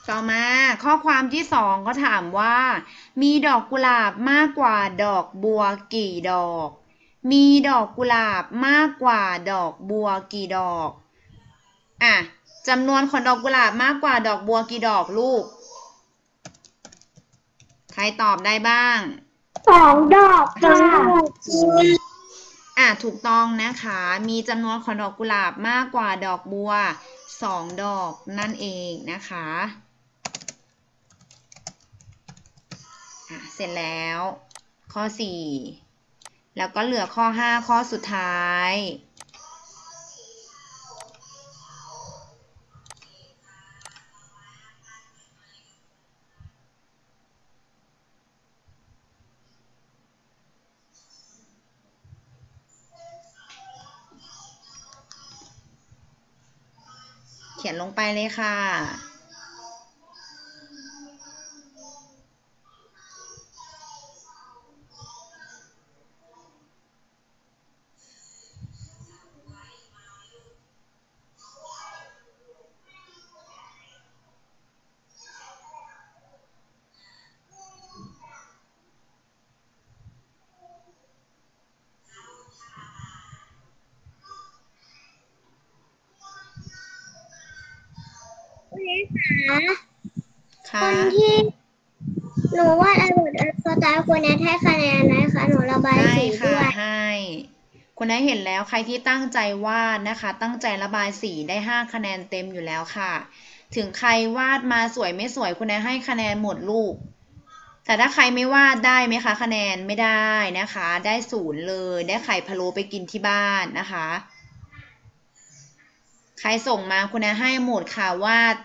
ต่อมาข้อความที่สองก็ถามว่า มีดอกกุหลาบมากกว่าดอกบัวกี่ดอก มีดอกกุหลาบมากกว่าดอกบัวกี่ดอกอะจำนวนของดอกกุหลาบมากกว่าดอกบัวกี่ดอกลูก ใครตอบได้บ้างสองดอกค่ะอะถูกต้องนะคะ มีจำนวนของดอกกุหลาบมากกว่าดอกบัวสองดอกนั่นเองนะคะอะ เสร็จแล้ว ข้อ 4 แล้วก็เหลือข้อ 5 ข้อสุดท้าย เขียนลงไปเลยค่ะ ค่ะคนที่หนูวาดอัลเบิร์ตอัลสไตล์คุณแนทให้คะแนนนะคะ หนูระบายให้สีค่ะด้วยให้คุณได้เห็นแล้วใครที่ตั้งใจวาดนะคะ ตั้งใจระบายสีได้5คะแนนเต็มอยู่แล้วค่ะ ถึงใครวาดมาสวยไม่สวยคุณได้ให้คะแนนหมดลูก แต่ถ้าใครไม่วาดได้ไหมคะ คะแนนไม่ได้นะคะ ได้ศูนย์เลย ได้ไข่พะโล้ไปกินที่บ้านนะคะ ใครส่งมาคุณได้ให้หมดค่ะวาด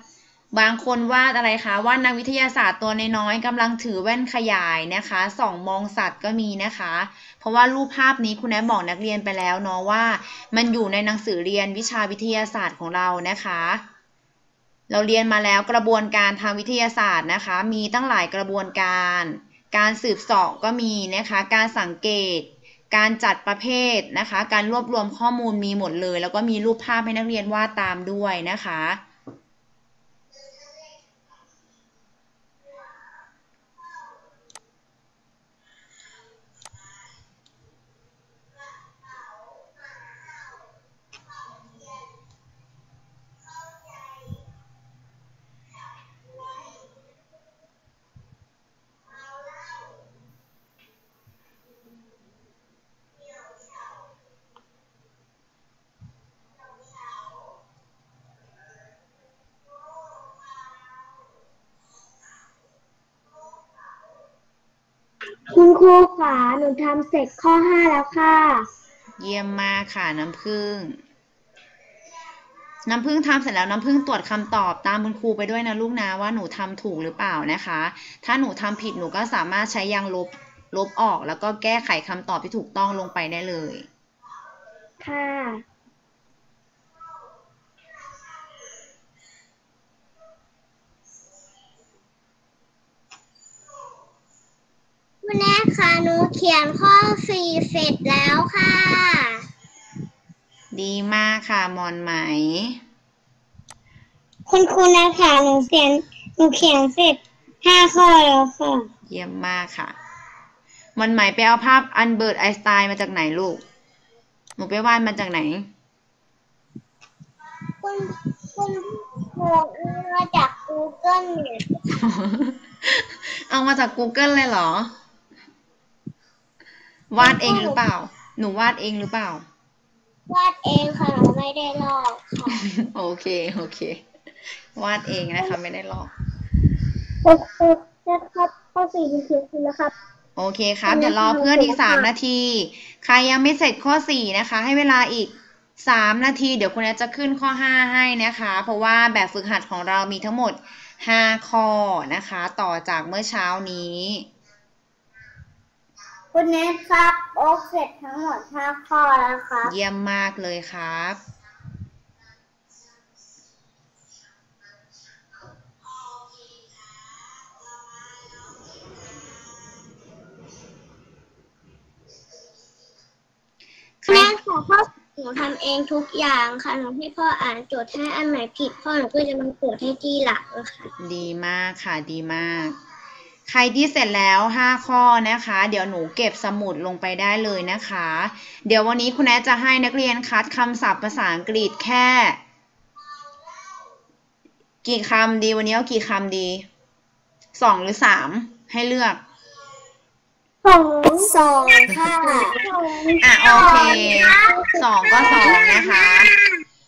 บางคนวาดอะไรคะวาดนักวิทยาศาสตร์ตัวน้อยๆกำลังถือแว่นขยายนะคะส่องมองสัตว์ก็มีนะคะ เพราะว่ารูปภาพนี้คุณแอนบอกนักเรียนไปแล้วเนาะว่า มันอยู่ในหนังสือเรียนวิชาวิทยาศาสตร์ของเรานะคะ เราเรียนมาแล้วกระบวนการทางวิทยาศาสตร์นะคะ มีตั้งหลายกระบวนการ การสืบเสอบก็มีนะคะ การสังเกต การจัดประเภทนะคะ การรวบรวมข้อมูลมีหมดเลย แล้วก็มีรูปภาพให้นักเรียนวาดตามด้วยนะคะ คุณครูขาหนูทำเสร็จข้อห้าแล้วค่ะ เยี่ยมมากค่ะน้ำผึ้งน้ำผึ้งทำเสร็จแล้วน้ำผึ้งตรวจคำตอบตามคุณครูไปด้วยนะลูกนะว่าหนูทำถูกหรือเปล่านะคะ ถ้าหนูทำผิดหนูก็สามารถใช้ยางลบลบออก แล้วก็แก้ไขคำตอบที่ถูกต้องลงไปได้เลย ค่ะ คุณแม่คะหนูเขียนข้อสี่เสร็จแล้วค่ะ ดีมากค่ะมอนไหม คุณครูนะคะหนูเขียนหนูเขียนเสร็จห้าข้อแล้วค่ะ เยี่ยมมากค่ะ มอนไหมไปเอาภาพอันเบิร์ตไอน์สไตน์มาจากไหนลูก หนูไปวาดมาจากไหน คุณคุณครูมาจาก Google เนี่ย เอามาจาก Google เลยเหรอ วาดเองหรือเปล่า หนูวาดเองหรือเปล่า วาดเองค่ะหนูไม่ได้ลอกค่ะโอเคโอเค วาดเองนะคะไม่ได้ลอก โอเคนะครับข้อสี่คือคุณนะครับ โอเคครับเดี๋ยวรอเพื่อนอีกสามนาที ใครยังไม่เสร็จข้อสี่นะคะ ให้เวลาอีกสามนาที เดี๋ยวคุณแอจะขึ้นข้อห้าให้นะคะ เพราะว่าแบบฝึกหัดของเรามีทั้งหมดห้าข้อนะคะ ต่อจากเมื่อเช้านี้ คุณเนทครับ โอเสร็จทั้งหมดห้าข้อแล้วครับ เยี่ยมมากเลยครับใครแม่ขอข้อสี่นูทำเองทุกอย่างค่ะหนูให้พ่ออ่านโจทย์ให้อันไหนผิดพ่อหนูก็จะมาตรวจให้ทีหลังค่ะ ดีมากค่ะ ดีมาก ใครที่เสร็จแล้ว 5 ข้อนะคะ เดี๋ยวหนูเก็บสมุดลงไปได้เลยนะคะ เดี๋ยววันนี้คุณแอดจะให้นักเรียนคัดคำศัพท์ภาษาอังกฤษแค่ กี่คำดีวันนี้เอากี่คำดีสองหรือสามให้เลือกสองสองค่ะ อะ โอเคสองก็สองนะคะ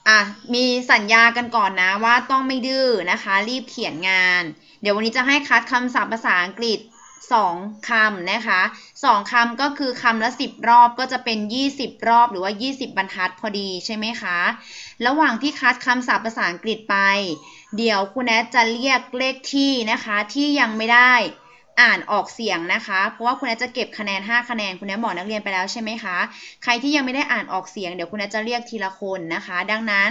อะ มีสัญญากันก่อนนะว่าต้องไม่ดื้อนะคะ รีบเขียนงาน เดี๋ยววันนี้จะให้คัดคำศัพท์ภาษาอังกฤษสองคำนะคะสองคำก็คือคำละสิบรอบก็จะเป็นยี่สิบรอบหรือว่ายี่สิบบรรทัดพอดีใช่ไหมคะ ระหว่างที่คัดคำศัพท์ภาษาอังกฤษไป เดี๋ยวคุณแอดจะเรียกเลขที่นะคะที่ยังไม่ได้อ่านออกเสียงนะคะ เพราะว่าคุณแอจะเก็บคะแนน 5 คะแนน คุณแอบอกนักเรียนไปแล้วใช่ไหมคะ ใครที่ยังไม่ได้อ่านออกเสียง เดี๋ยวคุณแอจะเรียกทีละคนนะคะ ดังนั้น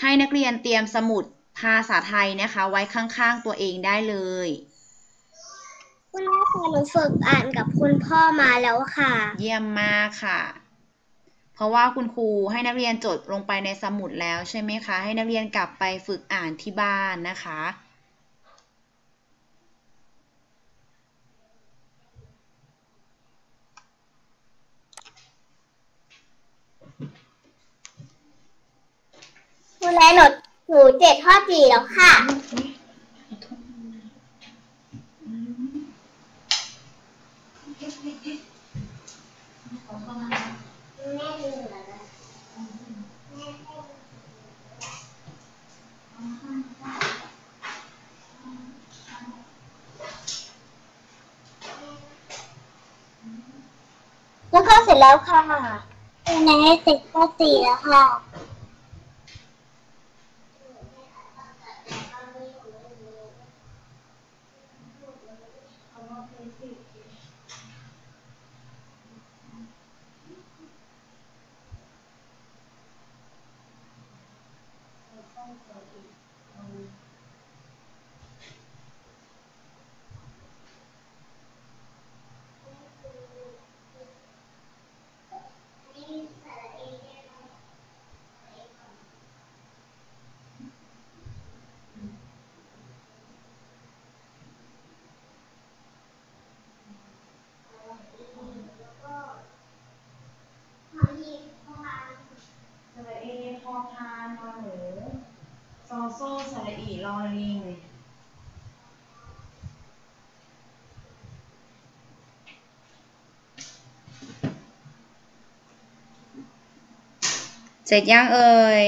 ให้นักเรียนเตรียมสมุด ภาษาไทยนะคะ ไว้ข้างๆตัวเองได้เลย คุณแม่ค่ะหนูฝึกอ่านกับคุณพ่อมาแล้วค่ะ เยี่ยมมากค่ะ เพราะว่าคุณครูให้นักเรียนจดลงไปในสมุดแล้วใช่ไหมคะ ให้นักเรียนกลับไปฝึกอ่านที่บ้านนะคะ คุณแม่หนู หนูเจ็ดข้อสี่แล้วค่ะ แล้วก็เสร็จแล้วค่ะคุณแม่เสร็จข้อสี่แล้วค่ะ สระเอพอพานพอหนูซอโซ่สระอีรอลิง เสร็จยังเอ่ย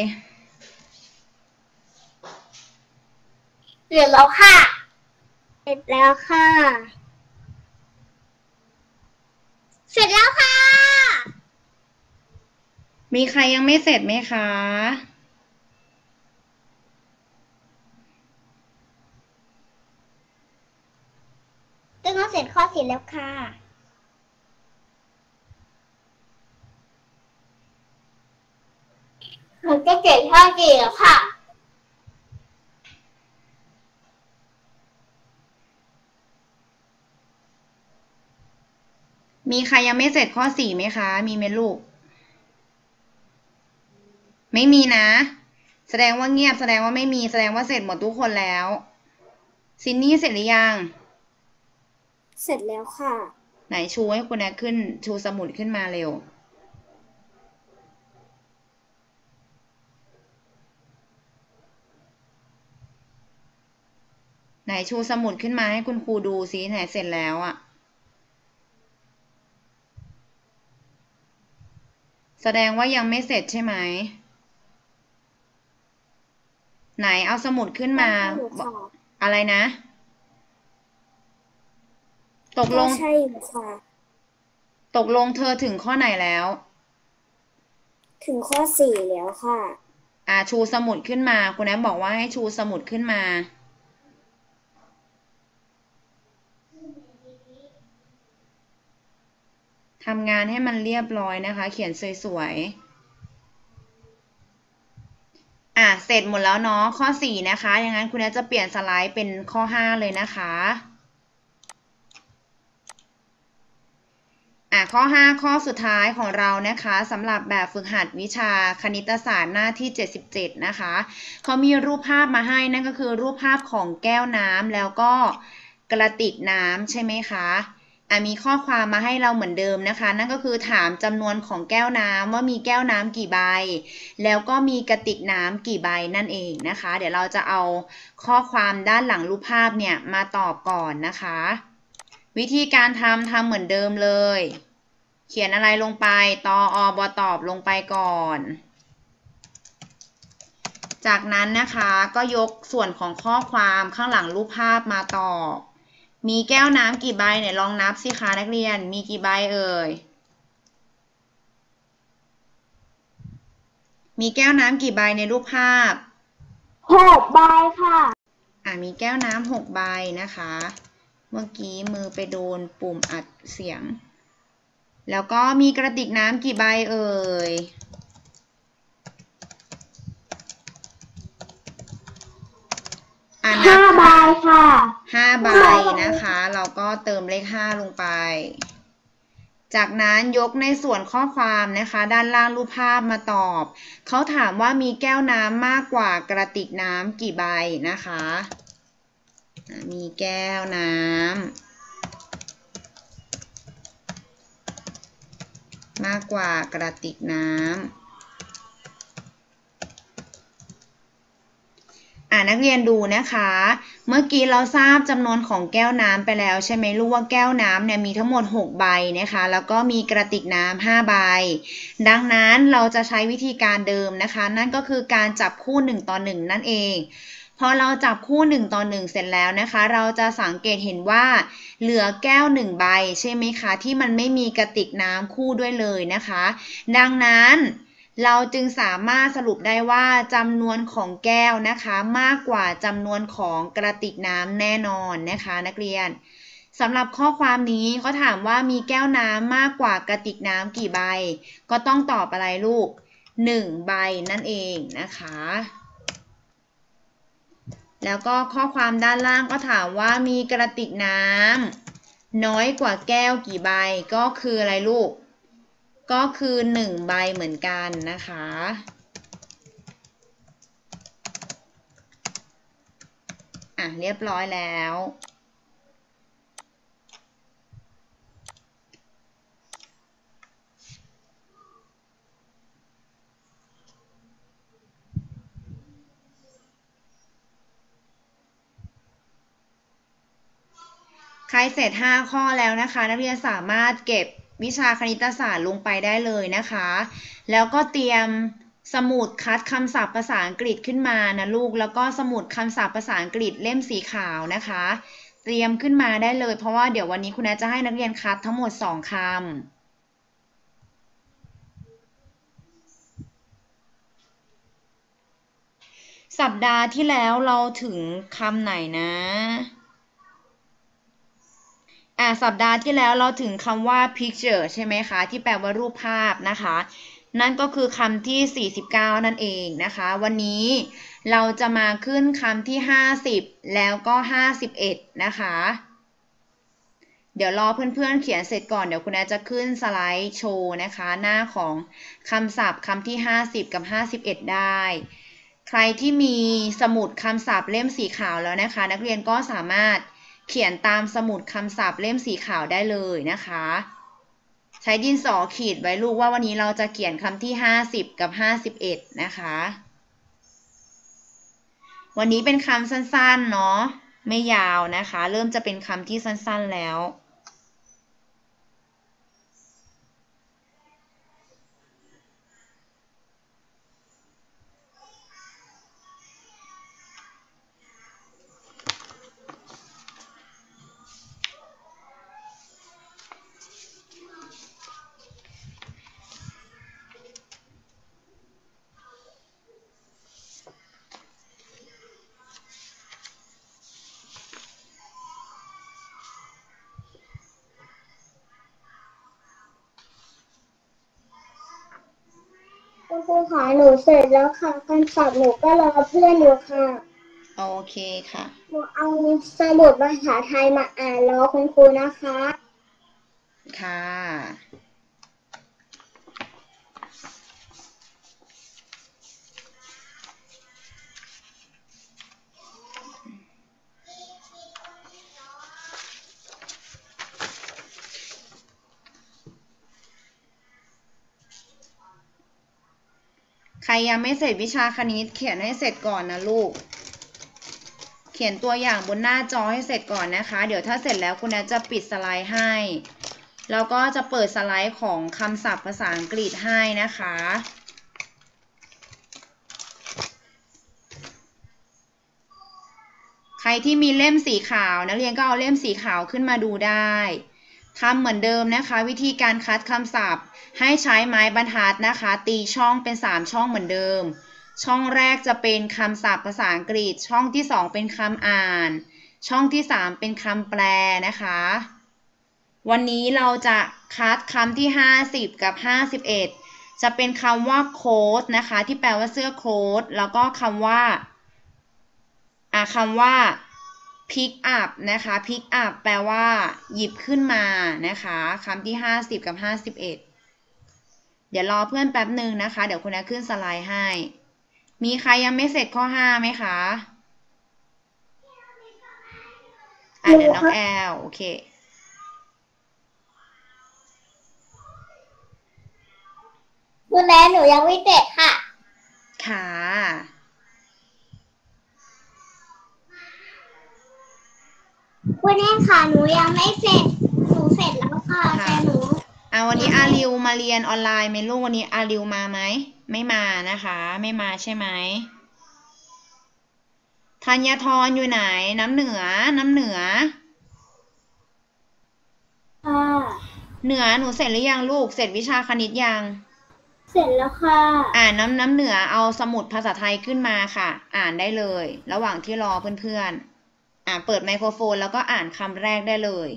เสร็จแล้วค่ะ เสร็จแล้วค่ะ เสร็จแล้วค่ะ มีใครยังไม่เสร็จไหมคะ ตึ้งก็เสร็จข้อสี่แล้วค่ะ หนูจะเจ็ดข้อสี่แล้วค่ะ มีใครยังไม่เสร็จข้อสี่ไหมคะ มีไหมลูก ไม่มีนะ แสดงว่าเงียบ แสดงว่าไม่มี แสดงว่าเสร็จหมดทุกคนแล้ว ซินนี่เสร็จหรือยัง เสร็จแล้วค่ะ ไหนชูให้คุณแอดขึ้น ชูสมุดขึ้นมาเร็ว ไหนชูสมุดขึ้นมาให้คุณครูดูซิไหนเสร็จแล้วอะ่ะแสดงว่ายังไม่เสร็จใช่ไหม ไหนเอาสมุดขึ้นมา อะไรนะ ตกลงใช่ค่ะตกลงเธอถึงข้อไหนแล้ว ถึงข้อสี่แล้วค่ะ อ่าชูสมุดขึ้นมา คุณแอมบอกว่าให้ชูสมุดขึ้นมา ทำงานให้มันเรียบร้อยนะคะ เขียนสวยๆ อะ เสร็จหมดแล้วเนาะ ข้อสี่นะคะ อย่างนั้นคุณแอจะเปลี่ยนสไลด์เป็นข้อห้าเลยนะคะ อะ ข้อ 5 ข้อสุดท้ายของเรานะคะสำหรับแบบฝึกหัดวิชาคณิตศาสตร์หน้าที่ 77 นะคะ เขามีรูปภาพมาให้นั่นก็คือรูปภาพของแก้วน้ำแล้วก็กระติกน้ำใช่ไหมคะ มีข้อความมาให้เราเหมือนเดิมนะคะ นั่นก็คือถามจำนวนของแก้วน้ำว่ามีแก้วน้ำกี่ใบ แล้วก็มีกระติกน้ำกี่ใบนั่นเองนะคะ เดี๋ยวเราจะเอาข้อความด้านหลังรูปภาพเนี่ยมาตอบก่อนนะคะ วิธีการทำทำเหมือนเดิมเลย เขียนอะไรลงไปตออบตอบลงไปก่อนจากนั้นนะคะก็ยกส่วนของข้อความข้างหลังรูปภาพมาตอบ มีแก้วน้ำกี่ใบเนี่ยลองนับสิคะนักเรียน มีกี่ใบเอ่ย มีแก้วน้ำกี่ใบในรูปภาพหกใบค่ะ อ่ามีแก้วน้ำหกใบนะคะ เมื่อกี้มือไปโดนปุ่มอัดเสียง แล้วก็มีกระติกน้ำกี่ใบเอ่ย อ่านั ห้าบใบค่ะห้าใบนะคะ เราก็เติมเลขห้าลงไป จากนั้นยกในส่วนข้อความนะคะ ด้านล่างรูปภาพมาตอบ เขาถามว่ามีแก้วน้ำมากกว่ากระติกน้ำกี่ใบนะคะอะมีแก้วน้ำมากกว่ากระติกน้ำ อ่านักเรียนดูนะคะ เมื่อกี้เราทราบจำนวนของแก้วน้ำไปแล้วใช่ไหมลูกว่าแก้วน้ำเนี่ยมีทั้งหมด 6 ใบนะคะ แล้วก็มีกระติกน้ำ5ใบ ดังนั้นเราจะใช้วิธีการเดิมนะคะ นั่นก็คือการจับคู่ 1 ต่อ 1 นั่นเองพอเราจับคู่ 1 ต่อ 1 เสร็จแล้วนะคะ เราจะสังเกตเห็นว่าเหลือแก้ว 1 ใบใช่ไหมคะ ที่มันไม่มีกระติกน้ำคู่ด้วยเลยนะคะ ดังนั้น เราจึงสามารถสรุปได้ว่าจำนวนของแก้วนะคะมากกว่าจำนวนของกระติกน้ำแน่นอนนะคะ นักเรียนสำหรับข้อความนี้เขาถามว่ามีแก้วน้ำมากกว่ากระติกน้ำกี่ใบ ก็ต้องตอบอะไรลูก 1 ใบนั่นเองนะคะ แล้วก็ข้อความด้านล่างก็ถามว่ามีกระติกน้ำน้อยกว่าแก้วกี่ใบก็คืออะไรลูก ก็คือ1ใบเหมือนกันนะคะ อะ เรียบร้อยแล้ว ใครเสร็จ 5 ข้อแล้วนะคะ นักเรียนสามารถเก็บ วิชาคณิตศาสตร์ลงไปได้เลยนะคะ แล้วก็เตรียมสมุดคัดคำศัพท์ภาษาอังกฤษขึ้นมานะลูก แล้วก็สมุดคำศัพท์ภาษาอังกฤษเล่มสีขาวนะคะ เตรียมขึ้นมาได้เลย เพราะว่าเดี๋ยววันนี้คุณแอจะให้นักเรียนคัดทั้งหมด 2คำสัปดาห์ที่แล้วเราถึงคำไหนนะ อ่าสัปดาห์ที่แล้วเราถึงคำว่า picture ใช่ไหมคะ ที่แปลว่ารูปภาพนะคะ นั่นก็คือคำที่ 49 นั่นเองนะคะ วันนี้เราจะมาขึ้นคำที่ 50 แล้วก็ 51 นะคะ เดี๋ยวรอเพื่อนๆเขียนเสร็จก่อนเดี๋ยวคุณแอจะขึ้นสไลด์โชว์นะคะ หน้าของคำศัพท์คำที่ 50 กับ 51 ได้ใครที่มีสมุดคำศัพท์เล่มสีขาวแล้วนะคะ นักเรียนก็สามารถ เขียนตามสมุดคำศัพท์เล่มสีขาวได้เลยนะคะ ใช้ดินสอขีดไว้ลูกว่าวันนี้เราจะเขียนคำที่ 50 กับ 51 นะคะ วันนี้เป็นคำสั้นๆ เนาะไม่ยาวนะคะ เริ่มจะเป็นคำที่สั้นๆแล้ว เสร็จแล้วค่ะคำศัพท์หนูก็รอเพื่อนอยู่ค่ะ โอเคค่ะ หนูเอาสมุดภาษาไทยมาอ่านรอคุณครูนะคะ ค่ะ ยังไม่เสร็จวิชาคณิตเขียนให้เสร็จก่อนนะลูก เขียนตัวอย่างบนหน้าจอให้เสร็จก่อนนะคะ เดี๋ยวถ้าเสร็จแล้วคุณแอจะปิดสไลด์ให้ แล้วก็จะเปิดสไลด์ของคำศัพท์ภาษาอังกฤษให้นะคะใครที่มีเล่มสีขาวนักเรียนก็เอาเล่มสีขาวขึ้นมาดูได้ ทำเหมือนเดิมนะคะ วิธีการคัดคำศัพท์ ให้ใช้ไม้บรรทัดนะคะ ตีช่องเป็น 3 ช่องเหมือนเดิม ช่องแรกจะเป็นคำศัพท์ภาษาอังกฤษ ช่องที่ 2 เป็นคำอ่าน ช่องที่ 3 เป็นคำแปลนะคะ วันนี้เราจะคัดคำที่ 50 กับ 51 จะเป็นคำว่าโค้ดนะคะ ที่แปลว่าเสื้อโค้ดแล้วก็คำว่าอ่าคำว่า pick up นะคะ pick up แปลว่า หยิบขึ้นมานะคะคำที่ 50 กับ 51 เดี๋ยวรอเพื่อนแป๊บหนึ่งนะคะ เดี๋ยวคุณแอขึ้นสไลด์ให้ มีใครยังไม่เสร็จข้อ 5 ไหมคะอะเดี๋ยวน้องแอลโอเคคุณแม่หนูยังไม่เสร็จค่ะ ค่ะ คุณแม่ค่ะหนูยังไม่เสร็จหนูเสร็จแล้วค่ะค่ะแต่หนูอะวันนี้อาริวมาเรียนออนไลน์ไหมลูกวันนี้อาริวมาไหมไม่มานะคะ ไม่มาใช่ไหมธัญทรอยู่ไหน น้ำเหนือ น้ำเหนือค่ะเหนือหนูเสร็จหรือยังลูกเสร็จวิชาคณิตยังเสร็จแล้วค่ะ อ่านน้ำน้ำเหนือเอาสมุดภาษาไทยขึ้นมาค่ะ อ่านได้เลย ระหว่างที่รอเพื่อนๆ อ่าเปิดไมโครโฟนแล้วก็อ่านคำแรกได้เลย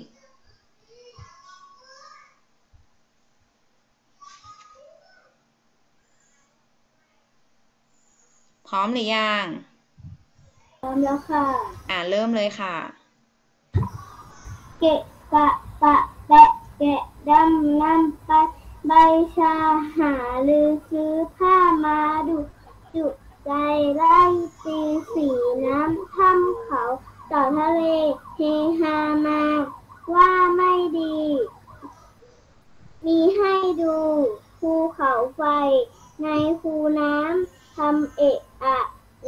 พร้อมหรือยัง พร้อมแล้วค่ะ อ่านเริ่มเลยค่ะ เกะกะปะแปะแกะดำนำไปใบชาหาลือซื้อผ้ามาดุจุใจไล่ตีสีน้ำทำเขา ต่อทะเลเฮฮามาว่าไม่ดี มีให้ดูภูเขาไฟ ในคูน้ำทำเอะอะ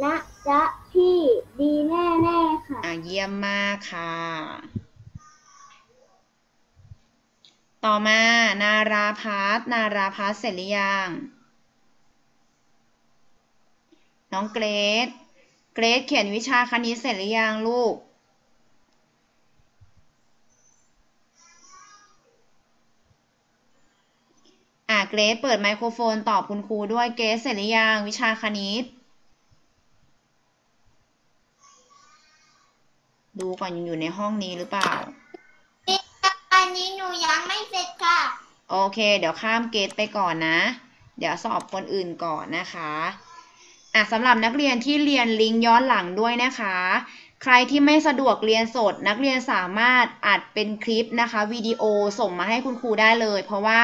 นะจ๊ะพี่ดีแน่ๆค่ะ อ่าเยี่ยมมากค่ะ ต่อมา นาราพัฒน์นาราพัฒน์เสร็จหรือยัง น้องเกรซ เกรซเขียนวิชาคณิตเสร็จหรือยังลูก อ่าเกรซเปิดไมโครโฟนตอบคุณครูด้วยเกรซเสร็จหรือยังวิชาคณิต ดูก่อนยังอยู่ในห้องนี้หรือเปล่า อันนี้หนูยังไม่เสร็จค่ะ โอเค เดี๋ยวข้ามเกตไปก่อนนะ เดี๋ยวสอบคนอื่นก่อนนะคะ อะสำหรับนักเรียนที่เรียนลิงก์ย้อนหลังด้วยนะคะ ใครที่ไม่สะดวกเรียนสด นักเรียนสามารถอัดเป็นคลิปนะคะวิดีโอส่งมาให้คุณครูได้เลย เพราะว่า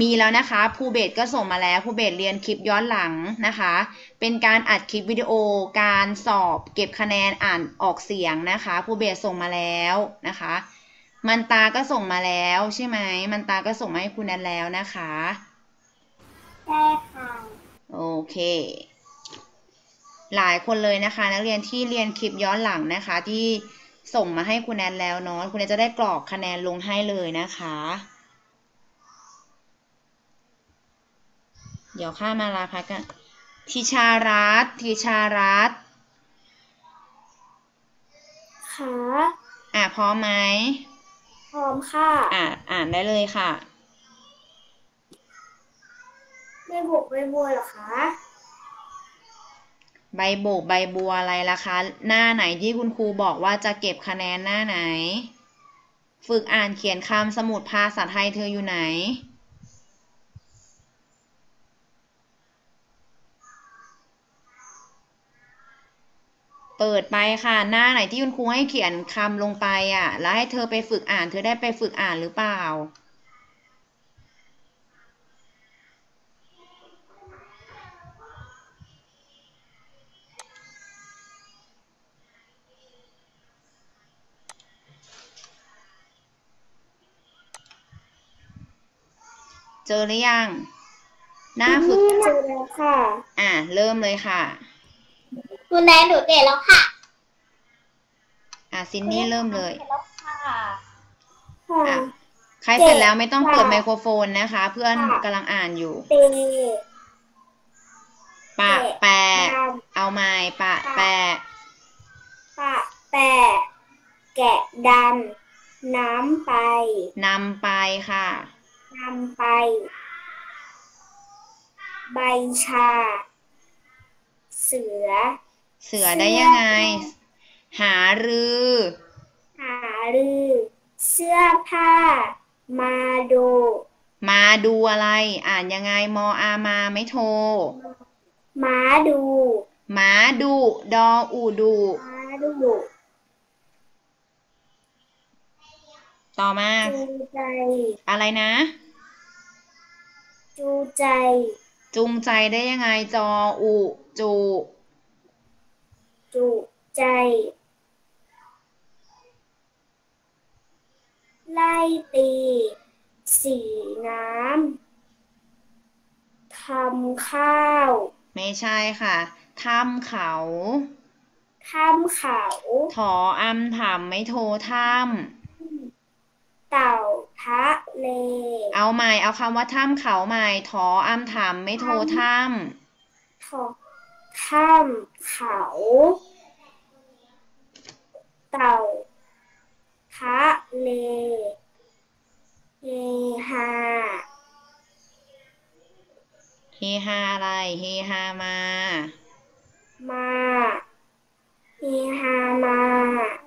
มีแล้วนะคะภูเบศก็ส่งมาแล้วภูเบศเรียนคลิปย้อนหลังนะคะ เป็นการอัดคลิปวิดีโอ การสอบเก็บคะแนนอ่านออกเสียงนะคะภูเบศส่งมาแล้วนะคะ มันตาก็ส่งมาแล้วใช่ไหมมันตาก็ส่งมาให้คุณแนนแล้วนะคะ ได้ค่ะ โอเค หลายคนเลยนะคะ นักเรียนที่เรียนคลิปย้อนหลังนะคะ ที่ส่งมาให้คุณแนนแล้วเนาะคุณแนนจะได้กรอกคะแนนลงให้เลยนะคะ เดี๋ยวข้ามาลาพักกันทิชารัตน์ทิชารัตน์ค่ะอะพร้อมไหมพร้อมค่ะ อะอ่านได้เลยค่ะ ไม่บุกไม่บัวเหรอคะ ใบโบกใบบัวอะไรล่ะคะ หน้าไหนที่คุณครูบอกว่าจะเก็บคะแนนหน้าไหน ฝึกอ่านเขียนคำสมุดภาษาไทยเธออยู่ไหน เปิดไปค่ะ หน้าไหนที่คุณครูให้เขียนคำลงไปอะ แล้วให้เธอไปฝึกอ่าน เธอได้ไปฝึกอ่านหรือเปล่า เจอหรือยัง หน้าฝึกเจอแล้วค่ะ อะเริ่มเลยค่ะคุณแนนหนูเสร็จแล้วค่ะ อะซินนี่เริ่มเลยเสร็จแล้วค่ะอะใครเสร็จแล้วไม่ต้องเปิดไมโครโฟนนะคะ เพื่อนกำลังอ่านอยู่เตปะแปะดเอาไม้ปะแปะำปะแปะแกะดำน้ำไป นำไปค่ะ นำไป ใบชา เสือ เสือได้ยังไง หารือ หารือ เสื้อผ้า มาดู มาดูอะไร อ่านยังไงมออามาไม่โทรม้าดูมาดุดออูดูม้าดูต่อมาจูใจอะไรนะ จูใจ จูงใจได้ยังไง จออุจูจุใจ ไล่ตี สีน้ำทำข้าว ไม่ใช่ค่ะถ้ำเขาทำเขา ถออำถามไม่โทรถ้ เต่าทะเล เอาใหม่ เอาคำว่าถ้ำเขาใหม่ทออ้ำถามไม่โทถ้ำทอถ้ำเขา เต่าทะเลเฮฮาเฮฮาอะไรเฮฮามา มาเฮฮามา